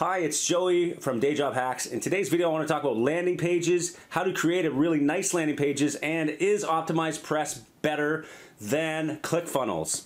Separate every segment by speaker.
Speaker 1: Hi, it's Joey from Day Job Hacks. In today's video, I want to talk about landing pages, how to create a really nice landing pages, and is OptimizePress better than ClickFunnels?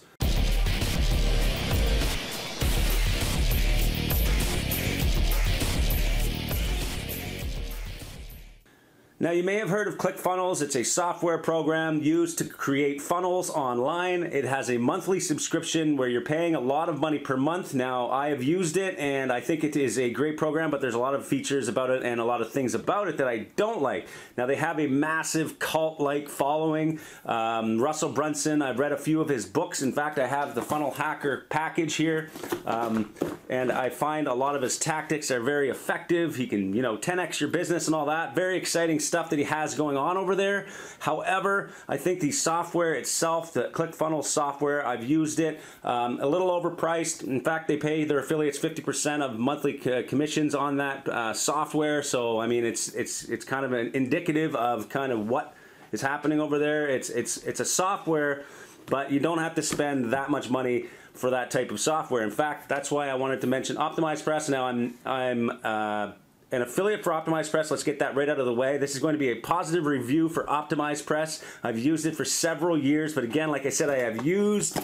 Speaker 1: Now you may have heard of ClickFunnels. It's a software program used to create funnels online. It has a monthly subscription where you're paying a lot of money per month. Now I have used it and I think it is a great program, but there's a lot of features about it and a lot of things about it that I don't like. Now they have a massive cult-like following. Um, Russell Brunson, I've read a few of his books. In fact, I have the Funnel Hacker package here. Um, and I find a lot of his tactics are very effective. He can, you know, 10x your business and all that. Very exciting stuff that he has going on over there. However, I think the software itself, the ClickFunnels software, I've used it, um, a little overpriced. In fact, they pay their affiliates 50% of monthly commissions on that uh, software. So, I mean, it's it's it's kind of an indicative of kind of what is happening over there. It's it's it's a software, but you don't have to spend that much money for that type of software. In fact, that's why I wanted to mention OptimizePress. Now I'm I'm uh, an affiliate for OptimizePress. Let's get that right out of the way. This is going to be a positive review for OptimizePress. I've used it for several years, but again, like I said, I have used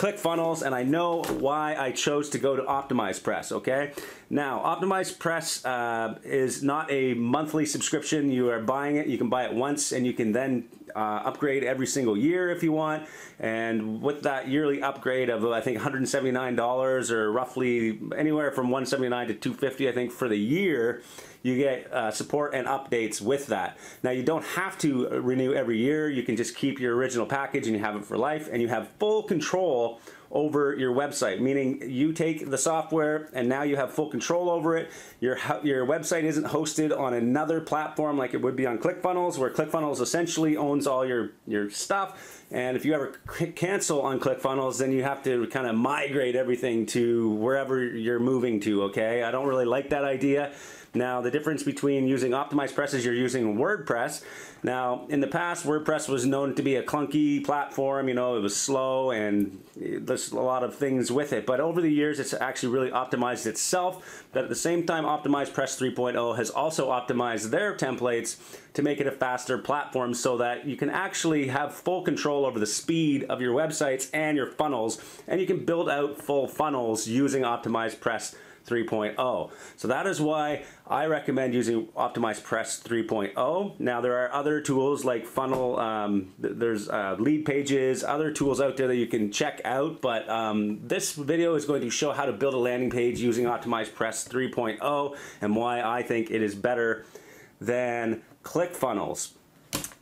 Speaker 1: ClickFunnels and I know why I chose to go to OptimizePress, okay? Now, OptimizePress uh, is not a monthly subscription. You are buying it, you can buy it once and you can then uh, upgrade every single year if you want. And with that yearly upgrade of I think $179 or roughly anywhere from 179 to 250 I think for the year, you get uh, support and updates with that. Now you don't have to renew every year. You can just keep your original package and you have it for life and you have full control over your website, meaning you take the software and now you have full control over it. Your, your website isn't hosted on another platform like it would be on ClickFunnels, where ClickFunnels essentially owns all your, your stuff. And if you ever cancel on ClickFunnels, then you have to kind of migrate everything to wherever you're moving to, okay? I don't really like that idea. Now, the difference between using OptimizePress is you're using WordPress. Now, in the past, WordPress was known to be a clunky platform. You know, it was slow and there's a lot of things with it. But over the years, it's actually really optimized itself. But at the same time, OptimizePress 3.0 has also optimized their templates to make it a faster platform so that you can actually have full control over the speed of your websites and your funnels. And you can build out full funnels using OptimizePress 3.0. So that is why I recommend using OptimizePress 3.0. Now there are other tools like Funnel, um, there's uh, Leadpages, other tools out there that you can check out, but um, this video is going to show how to build a landing page using OptimizePress 3.0 and why I think it is better than ClickFunnels.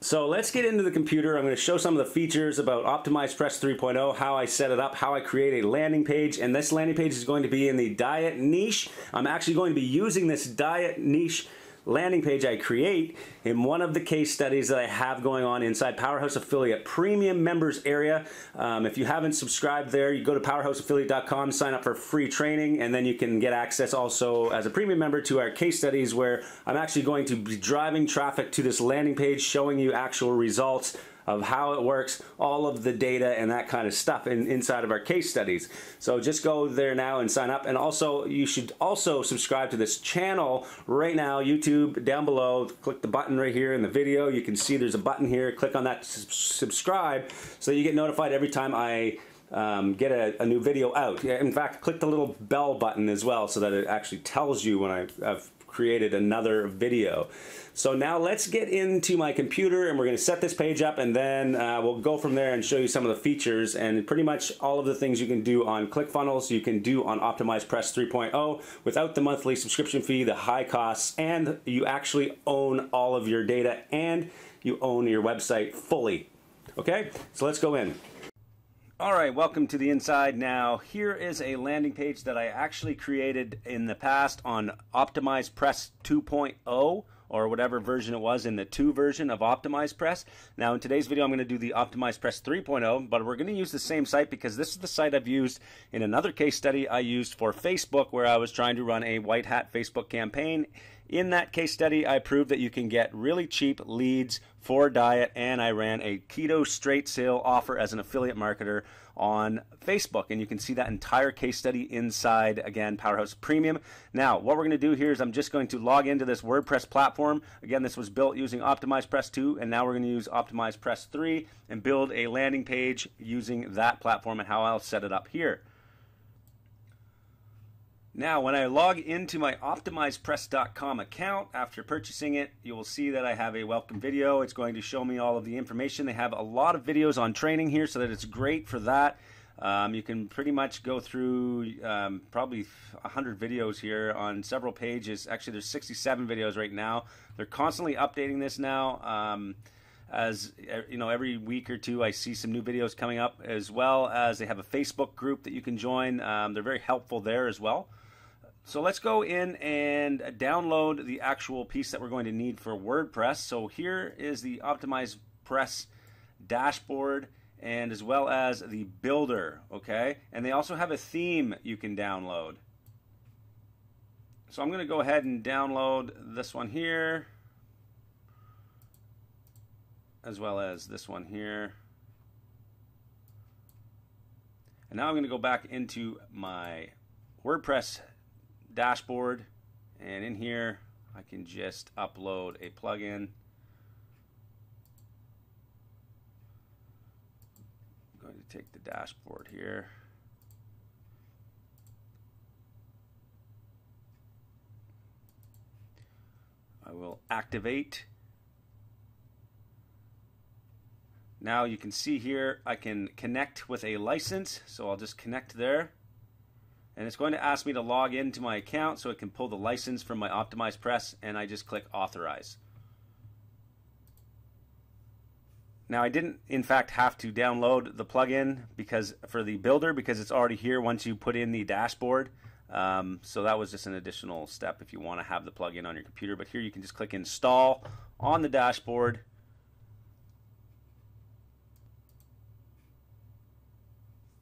Speaker 1: So let's get into the computer. I'm going to show some of the features about OptimizePress 3.0, how I set it up, how I create a landing page, and this landing page is going to be in the diet niche. I'm actually going to be using this diet niche landing page I create in one of the case studies that I have going on inside Powerhouse Affiliate Premium Members area. Um, if you haven't subscribed there, you go to powerhouseaffiliate.com, sign up for free training, and then you can get access also as a premium member to our case studies where I'm actually going to be driving traffic to this landing page, showing you actual results of how it works, all of the data and that kind of stuff in, inside of our case studies. So just go there now and sign up. And also, you should also subscribe to this channel right now, YouTube, down below. Click the button right here in the video. You can see there's a button here. Click on that subscribe so you get notified every time I um, get a, a, new video out. In fact, click the little bell button as well so that it actually tells you when I've created another video. So now let's get into my computer and we're going to set this page up and then uh, we'll go from there and show you some of the features and pretty much all of the things you can do on ClickFunnels you can do on OptimizePress 3.0 without the monthly subscription fee, the high costs, and you actually own all of your data and you own your website fully. Okay, so let's go in. All right, welcome to the inside. Now, here is a landing page that I actually created in the past on OptimizePress 2.0 or whatever version it was in the 2 version of OptimizePress. Now, in today's video, I'm going to do the OptimizePress 3.0, but we're going to use the same site because this is the site I've used in another case study I used for Facebook where I was trying to run a white hat Facebook campaign In that case study, I proved that you can get really cheap leads for diet, and I ran a keto straight sale offer as an affiliate marketer on Facebook. And you can see that entire case study inside, again, Powerhouse Premium. Now, what we're going to do here is I'm just going to log into this WordPress platform. Again, this was built using Optimize Press 2, and now we're going to use Optimize Press 3 and build a landing page using that platform and how I'll set it up here. Now, when I log into my OptimizePress.com account after purchasing it, you will see that I have a welcome video. It's going to show me all of the information. They have a lot of videos on training here, so that it's great for that. Um, you can pretty much go through um, probably 100 videos here on several pages. Actually, there's 67 videos right now. They're constantly updating this now. Um, as you know, every week or two, I see some new videos coming up, as well as they have a Facebook group that you can join. Um, they're very helpful there as well. So let's go in and download the actual piece that we're going to need for WordPress. So here is the Optimize Press dashboard and as well as the builder, okay? And they also have a theme you can download. So I'm going to go ahead and download this one here as well as this one here. And now I'm going to go back into my WordPress dashboard and in here I can just upload a plugin. I'm going to take the dashboard here. I will activate. Now you can see here I can connect with a license so I'll just connect there and it's going to ask me to log into my account so it can pull the license from my Optimize Press and I just click authorize. Now I didn't in fact have to download the plugin because for the builder because it's already here once you put in the dashboard. Um, so that was just an additional step if you want to have the plugin on your computer. But here you can just click install on the dashboard.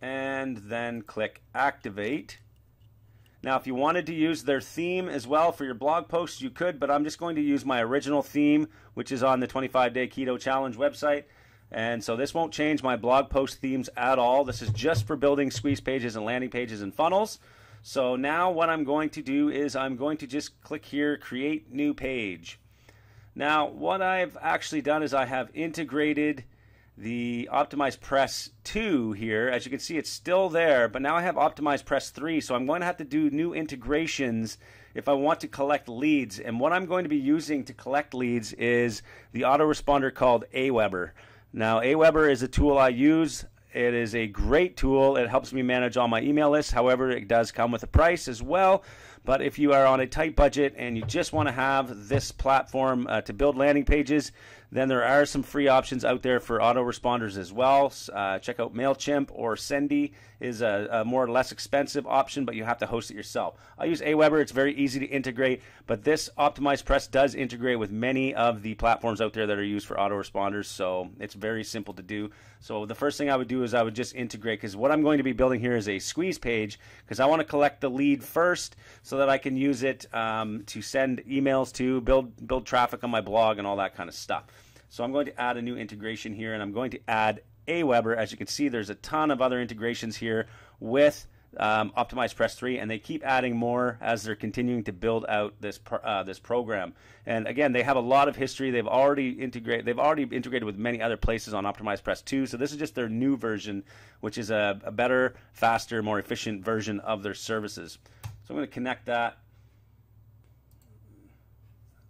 Speaker 1: And then click activate. Now, if you wanted to use their theme as well for your blog posts, you could, but I'm just going to use my original theme, which is on the 25 Day Keto Challenge website. And so this won't change my blog post themes at all. This is just for building squeeze pages and landing pages and funnels. So now what I'm going to do is I'm going to just click here, create new page. Now, what I've actually done is I have integrated the Optimize Press 2 here. As you can see, it's still there, but now I have Optimize Press 3, so I'm going to have to do new integrations if I want to collect leads. And what I'm going to be using to collect leads is the autoresponder called Aweber. Now, Aweber is a tool I use. It is a great tool. It helps me manage all my email lists. However, it does come with a price as well. But if you are on a tight budget and you just want to have this platform uh, to build landing pages, then there are some free options out there for autoresponders as well. Uh, check out MailChimp or Sendy is a, a, more or less expensive option, but you have to host it yourself. I use Aweber. It's very easy to integrate, but this Optimize Press does integrate with many of the platforms out there that are used for autoresponders, so it's very simple to do. So the first thing I would do is I would just integrate because what I'm going to be building here is a squeeze page because I want to collect the lead first so that I can use it um, to send emails to, build build traffic on my blog, and all that kind of stuff. So I'm going to add a new integration here, and I'm going to add Aweber. As you can see, there's a ton of other integrations here with um, Optimize Press 3, and they keep adding more as they're continuing to build out this uh, this program. And again, they have a lot of history. They've already integrated. They've already integrated with many other places on Optimize Press 2. So this is just their new version, which is a, a better, faster, more efficient version of their services. So I'm going to connect that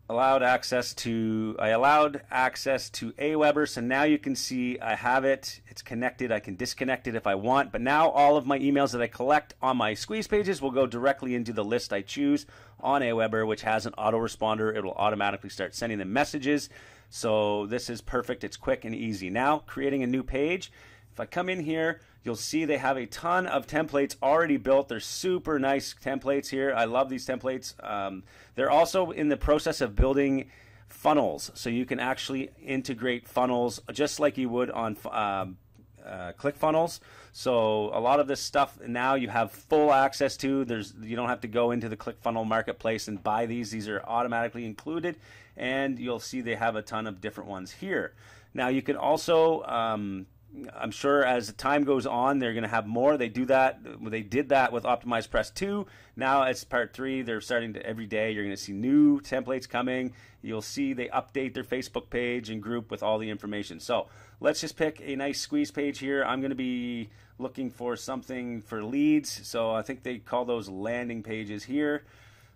Speaker 1: allowed access to I allowed access to Aweber so now you can see I have it. It's connected. I can disconnect it if I want but now all of my emails that I collect on my squeeze pages will go directly into the list I choose on Aweber which has an autoresponder. It will automatically start sending them messages. So this is perfect. It's quick and easy. Now creating a new page. If I come in here, you'll see they have a ton of templates already built. They're super nice templates here. I love these templates. Um, they're also in the process of building funnels, so you can actually integrate funnels just like you would on um, uh, ClickFunnels. So a lot of this stuff now you have full access to. There's you don't have to go into the ClickFunnel marketplace and buy these. These are automatically included, and you'll see they have a ton of different ones here. Now you can also um, I'm sure as time goes on, they're going to have more. They do that. They did that with OptimizePress 2. Now it's part 3. They're starting to every day. You're going to see new templates coming. You'll see they update their Facebook page and group with all the information. So let's just pick a nice squeeze page here. I'm going to be looking for something for leads. So I think they call those landing pages here.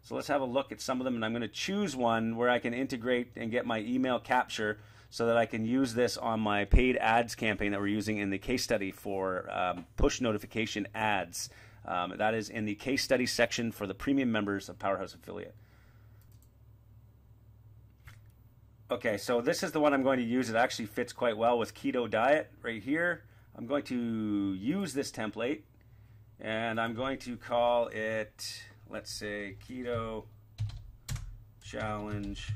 Speaker 1: So let's have a look at some of them. And I'm going to choose one where I can integrate and get my email capture so that I can use this on my paid ads campaign that we're using in the case study for um, push notification ads. Um, that is in the case study section for the premium members of Powerhouse Affiliate. Okay, so this is the one I'm going to use. It actually fits quite well with keto diet right here. I'm going to use this template and I'm going to call it, let's say, keto challenge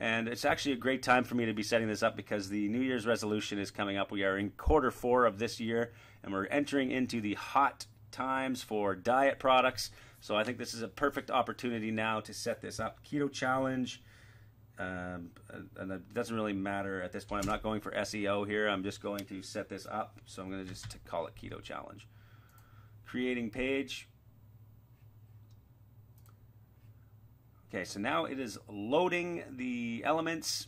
Speaker 1: and it's actually a great time for me to be setting this up because the New Year's resolution is coming up. We are in quarter four of this year, and we're entering into the hot times for diet products. So I think this is a perfect opportunity now to set this up. Keto Challenge, um, and it doesn't really matter at this point. I'm not going for SEO here. I'm just going to set this up. So I'm going to just call it Keto Challenge. Creating page. Okay, so now it is loading the elements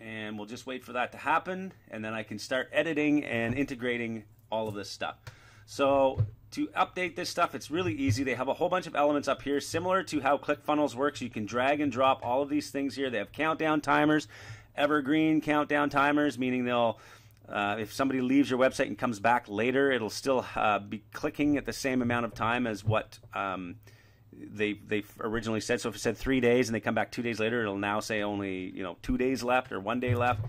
Speaker 1: and we'll just wait for that to happen and then I can start editing and integrating all of this stuff. So to update this stuff, it's really easy. They have a whole bunch of elements up here, similar to how ClickFunnels works. You can drag and drop all of these things here. They have countdown timers, evergreen countdown timers, meaning they'll uh, if somebody leaves your website and comes back later, it'll still uh, be clicking at the same amount of time as what um, they they originally said. So if it said three days and they come back two days later, it'll now say only you know two days left or one day left.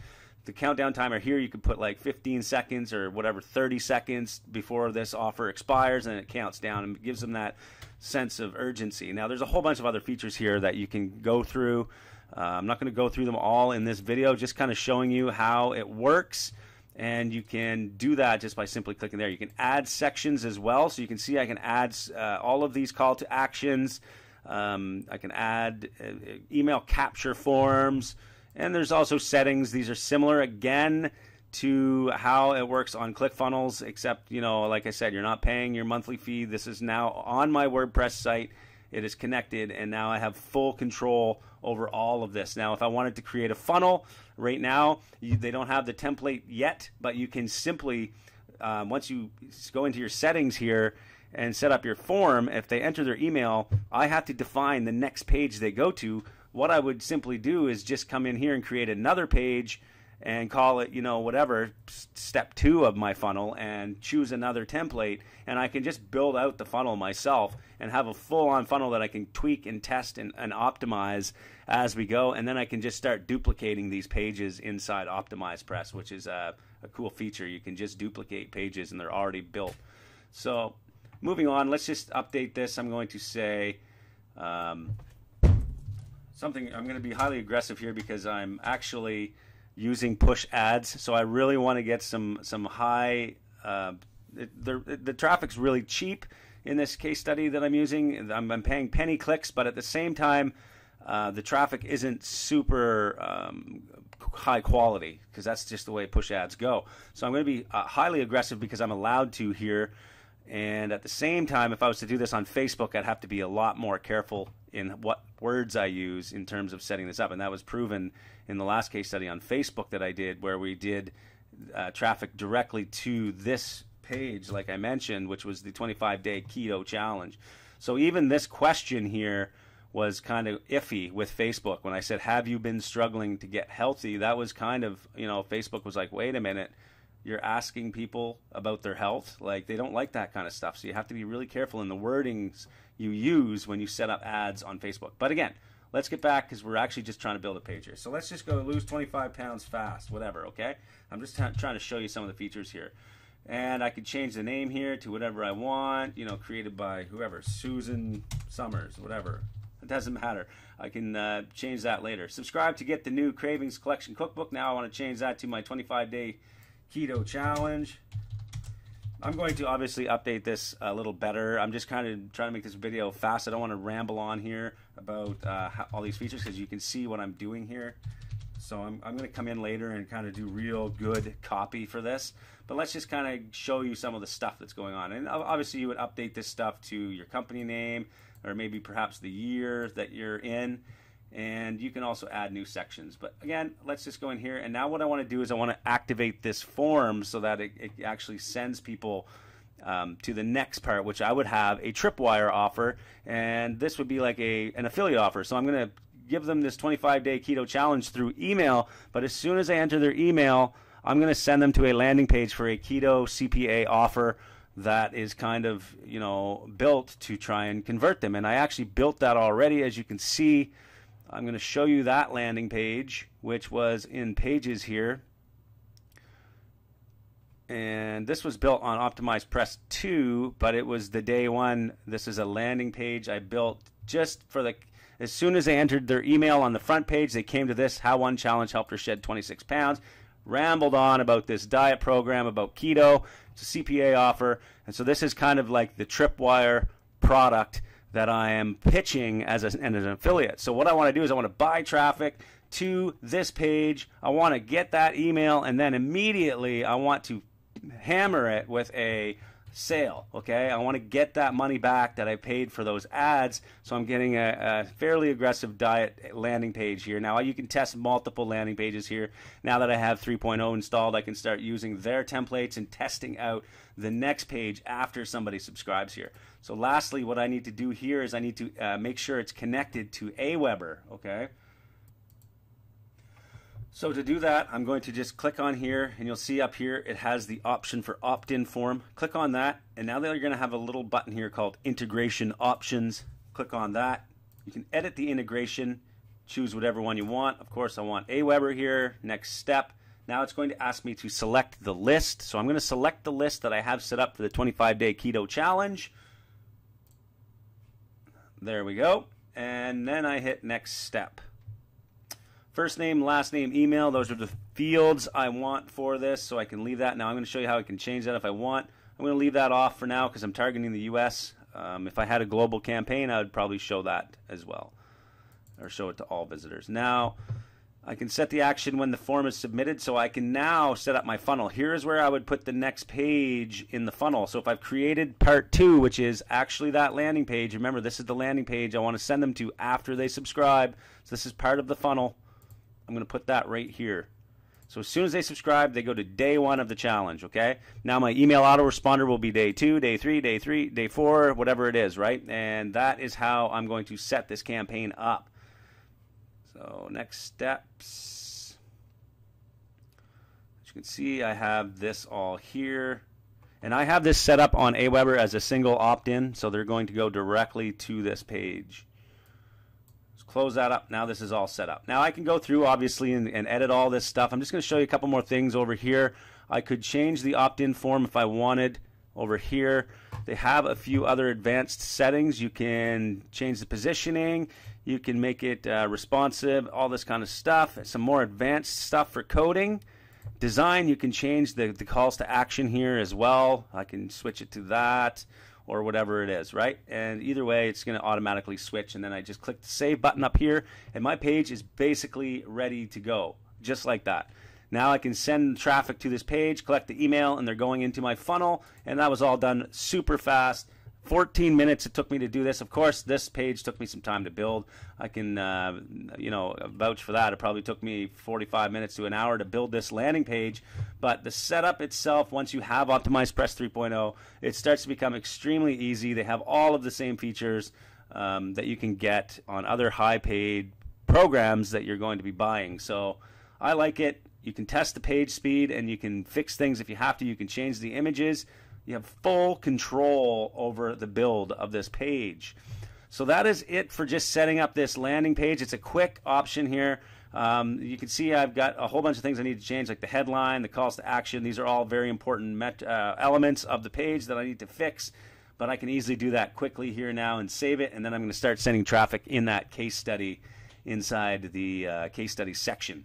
Speaker 1: The countdown timer here, you could put like 15 seconds or whatever, 30 seconds before this offer expires, and it counts down and gives them that sense of urgency. Now, there's a whole bunch of other features here that you can go through. Uh, I'm not going to go through them all in this video, just kind of showing you how it works and you can do that just by simply clicking there. You can add sections as well, so you can see I can add uh, all of these call to actions. Um, I can add uh, email capture forms, and there's also settings. These are similar again to how it works on ClickFunnels, except you know, like I said, you're not paying your monthly fee. This is now on my WordPress site. It is connected, and now I have full control over all of this. Now, if I wanted to create a funnel, right now you, they don't have the template yet, but you can simply, um, once you go into your settings here and set up your form, if they enter their email, I have to define the next page they go to. What I would simply do is just come in here and create another page and call it, you know, whatever, step two of my funnel and choose another template. And I can just build out the funnel myself and have a full on funnel that I can tweak and test and, and optimize as we go. And then I can just start duplicating these pages inside Optimize Press, which is a, a cool feature. You can just duplicate pages and they're already built. So moving on, let's just update this. I'm going to say, um, something I'm going to be highly aggressive here because I'm actually using push ads. So I really want to get some some high. Uh, the the traffic's really cheap in this case study that I'm using. I'm, I'm paying penny clicks, but at the same time, uh, the traffic isn't super um, high quality because that's just the way push ads go. So I'm going to be uh, highly aggressive because I'm allowed to here. And at the same time, if I was to do this on Facebook, I'd have to be a lot more careful in what words I use in terms of setting this up. And that was proven in the last case study on Facebook that I did, where we did uh, traffic directly to this page, like I mentioned, which was the 25 day keto challenge. So even this question here was kind of iffy with Facebook when I said, Have you been struggling to get healthy? That was kind of, you know, Facebook was like, Wait a minute, you're asking people about their health. Like, they don't like that kind of stuff. So you have to be really careful in the wordings you use when you set up ads on Facebook. But again, let's get back because we're actually just trying to build a page here. So let's just go lose 25 pounds fast, whatever, okay? I'm just trying to show you some of the features here. And I could change the name here to whatever I want, you know, created by whoever, Susan Summers, whatever. It doesn't matter. I can uh, change that later. Subscribe to get the new Cravings Collection Cookbook. Now I want to change that to my 25 day keto challenge. I'm going to obviously update this a little better. I'm just kind of trying to make this video fast. I don't want to ramble on here about uh, how, all these features because you can see what I'm doing here. So I'm, I'm going to come in later and kind of do real good copy for this. But let's just kind of show you some of the stuff that's going on. And obviously you would update this stuff to your company name or maybe perhaps the year that you're in and you can also add new sections. But again, let's just go in here. And now what I want to do is I want to activate this form so that it, it actually sends people um, to the next part, which I would have a Tripwire offer, and this would be like a an affiliate offer. So I'm going to give them this 25 day keto challenge through email. But as soon as I enter their email, I'm going to send them to a landing page for a keto CPA offer that is kind of you know built to try and convert them. And I actually built that already, as you can see. I'm going to show you that landing page, which was in Pages here. And this was built on Optimize Press 2, but it was the day one. This is a landing page I built just for the. As soon as they entered their email on the front page, they came to this How One Challenge Helped Her Shed 26 Pounds. Rambled on about this diet program, about keto. It's a CPA offer. And so this is kind of like the Tripwire product that I am pitching as, a, as an affiliate. So what I want to do is I want to buy traffic to this page. I want to get that email, and then immediately I want to hammer it with a sale. Okay, I want to get that money back that I paid for those ads. So I'm getting a, a, fairly aggressive diet landing page here. Now you can test multiple landing pages here. Now that I have 3.0 installed, I can start using their templates and testing out the next page after somebody subscribes here. So lastly, what I need to do here is I need to uh, make sure it's connected to Aweber. Okay. So to do that, I'm going to just click on here and you'll see up here it has the option for opt-in form. Click on that and now they're going to have a little button here called integration options. Click on that. You can edit the integration, choose whatever one you want. Of course, I want Aweber here. Next step. Now it's going to ask me to select the list. So I'm going to select the list that I have set up for the 25 day keto challenge. There we go. And then I hit next step. First name, last name, email. Those are the fields I want for this, so I can leave that. Now I'm going to show you how I can change that if I want. I'm going to leave that off for now because I'm targeting the U.S. Um, if I had a global campaign, I would probably show that as well, or show it to all visitors. Now, I can set the action when the form is submitted, so I can now set up my funnel. Here is where I would put the next page in the funnel. So if I've created part two, which is actually that landing page, remember this is the landing page I want to send them to after they subscribe. So this is part of the funnel. I'm going to put that right here. So as soon as they subscribe, they go to day one of the challenge, okay? Now my email autoresponder will be day two, day three, day three, day four, whatever it is, right? And that is how I'm going to set this campaign up. So next steps. As you can see, I have this all here. And I have this set up on Aweber as a single opt-in, so they're going to go directly to this page close that up. Now this is all set up. Now I can go through obviously and, and edit all this stuff. I'm just going to show you a couple more things over here. I could change the opt-in form if I wanted over here. They have a few other advanced settings. You can change the positioning. You can make it uh, responsive, all this kind of stuff. Some more advanced stuff for coding. Design, you can change the, the calls to action here as well. I can switch it to that or whatever it is, right? And either way, it's going to automatically switch. And then I just click the save button up here, and my page is basically ready to go, just like that. Now I can send traffic to this page, collect the email, and they're going into my funnel. And that was all done super fast 14 minutes it took me to do this. Of course, this page took me some time to build. I can, uh, you know, vouch for that. It probably took me 45 minutes to an hour to build this landing page. But the setup itself, once you have OptimizePress 3.0, it starts to become extremely easy. They have all of the same features um, that you can get on other high-paid programs that you're going to be buying. So I like it. You can test the page speed and you can fix things if you have to. You can change the images you have full control over the build of this page. So that is it for just setting up this landing page. It's a quick option here. Um, you can see I've got a whole bunch of things I need to change, like the headline, the calls to action. These are all very important met, uh, elements of the page that I need to fix. But I can easily do that quickly here now and save it. And then I'm going to start sending traffic in that case study inside the uh, case study section.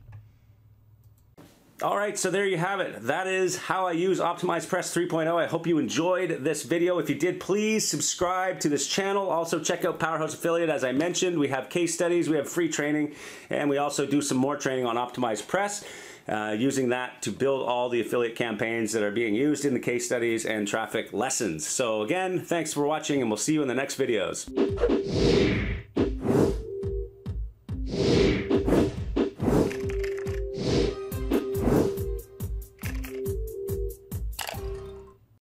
Speaker 1: All right, so there you have it. That is how I use Optimize Press 3.0. I hope you enjoyed this video. If you did, please subscribe to this channel. Also check out Powerhouse Affiliate. As I mentioned, we have case studies, we have free training, and we also do some more training on Optimize Press. Uh, using that to build all the affiliate campaigns that are being used in the case studies and traffic lessons. So again, thanks for watching and we'll see you in the next videos.